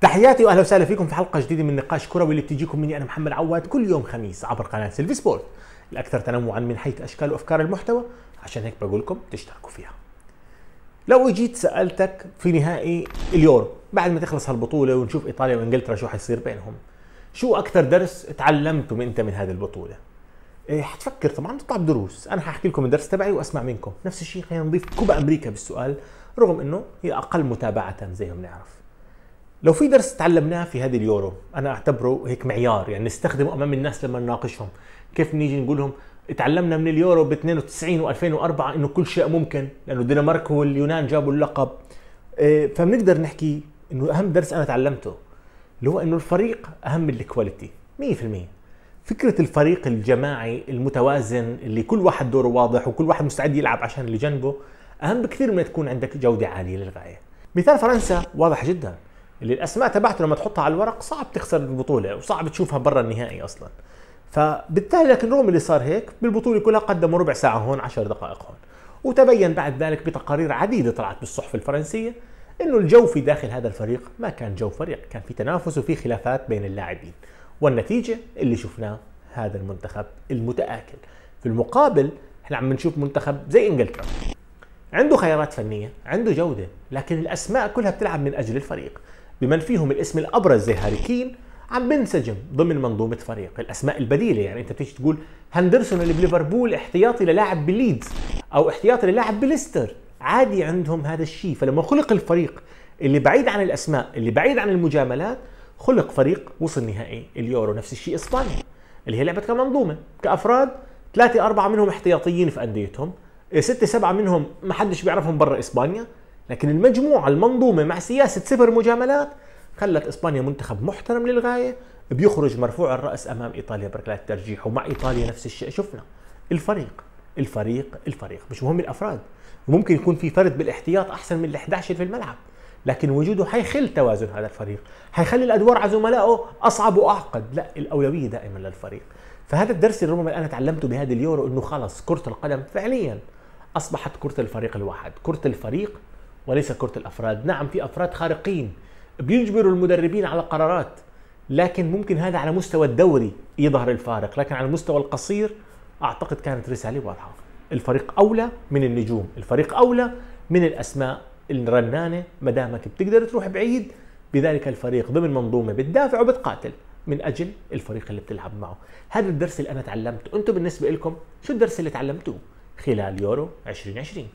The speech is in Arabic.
تحياتي وأهلا وسهلا فيكم في حلقة جديدة من نقاش كروي اللي بتجيكم مني أنا محمد عواد كل يوم خميس عبر قناة سيلفي سبورت الأكثر تنوعا من حيث أشكال وأفكار المحتوى عشان هيك بقول لكم تشتركوا فيها. لو اجيت سألتك في نهائي اليورو بعد ما تخلص هالبطولة ونشوف إيطاليا وإنجلترا شو حيصير بينهم شو أكثر درس تعلمته أنت من هذه البطولة؟ إيه حتفكر طبعا تطلع بدروس أنا حأحكي لكم الدرس تبعي وأسمع منكم نفس الشيء خلينا نضيف كوبا أمريكا بالسؤال رغم إنه هي أقل متابعة زي ما بنعرف لو في درس تعلمناه في هذه اليورو أنا أعتبره هيك معيار يعني نستخدمه أمام الناس لما نناقشهم. كيف نيجي نقول لهم تعلمنا من اليورو ب 92 و2004 إنه كل شيء ممكن لأنه الدنمارك واليونان جابوا اللقب. إيه، فبنقدر نحكي إنه أهم درس أنا تعلمته اللي هو إنه الفريق أهم من ال quality 100% فكرة الفريق الجماعي المتوازن اللي كل واحد دوره واضح وكل واحد مستعد يلعب عشان اللي جنبه أهم بكثير من تكون عندك جودة عالية للغاية. مثال فرنسا واضح جدا. اللي الأسماء تبعته لما تحطها على الورق صعب تخسر البطولة وصعب تشوفها برا النهائي أصلا. فبالتالي لكن رغم اللي صار هيك بالبطولة كلها قدموا ربع ساعة هون 10 دقائق هون. وتبين بعد ذلك بتقارير عديدة طلعت بالصحف الفرنسية إنه الجو في داخل هذا الفريق ما كان جو فريق كان في تنافس وفي خلافات بين اللاعبين. والنتيجة اللي شفناه هذا المنتخب المتآكل. في المقابل إحنا عم نشوف منتخب زي إنجلترا. عنده خيارات فنية عنده جودة لكن الأسماء كلها بتلعب من أجل الفريق. بمن فيهم الاسم الأبرز زي هاري كين عم بنسجم ضمن منظومة فريق الأسماء البديلة. يعني أنت بتيجي تقول هندرسون اللي بليفربول احتياطي للاعب بليدز أو احتياطي للاعب بليستر. عادي عندهم هذا الشيء. فلما خلق الفريق اللي بعيد عن الأسماء اللي بعيد عن المجاملات خلق فريق وصل نهائي اليورو. نفس الشيء إسبانيا اللي هي لعبت كمنظومة كأفراد ثلاثة أربعة منهم احتياطيين في أنديتهم ستة سبعة منهم ما حدش بيعرفهم برا إسبانيا. لكن المجموعة المنظومة مع سياسة صفر مجاملات خلت إسبانيا منتخب محترم للغاية بيخرج مرفوع الرأس أمام إيطاليا بركلات الترجيح ومع إيطاليا نفس الشيء. شفنا الفريق الفريق الفريق. مش مهم الأفراد وممكن يكون في فرد بالاحتياط أحسن من ال 11 في الملعب لكن وجوده حيخل توازن هذا الفريق حيخلي الأدوار على زملائه أصعب وأعقد. لا الأولوية دائما للفريق. فهذا الدرس اللي ربما أنا تعلمته بهذا اليورو إنه خلص كرة القدم فعليا أصبحت كرة الفريق الواحد كرة الفريق وليس كرة الأفراد. نعم في أفراد خارقين بيجبروا المدربين على قرارات لكن ممكن هذا على مستوى الدوري يظهر الفارق لكن على المستوى القصير أعتقد كانت رسالة واضحة. الفريق أولى من النجوم الفريق أولى من الأسماء الرنانة ما دامك بتقدر تروح بعيد بذلك الفريق ضمن منظومة بتدافع وبتقاتل من أجل الفريق اللي بتلعب معه. هذا الدرس اللي أنا تعلمته. أنتم بالنسبة لكم شو الدرس اللي تعلمتوه خلال يورو 2020